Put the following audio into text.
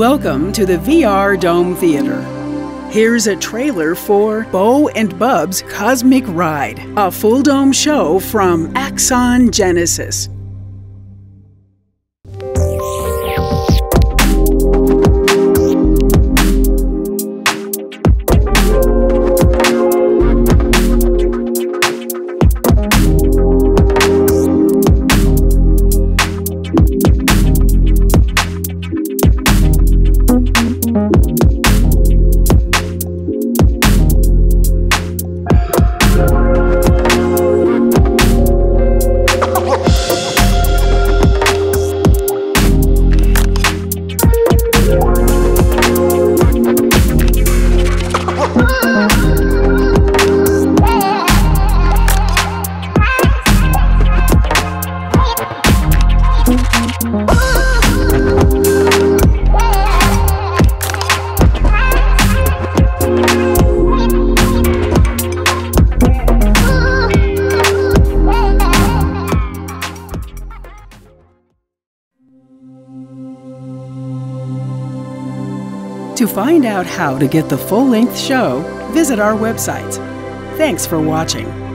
Welcome to the VR Dome Theater. Here's a trailer for Bo and Bub's Cosmic Ride, a full dome show from Axon Genesis. To find out how to get the full length show, visit our website. Thanks for watching.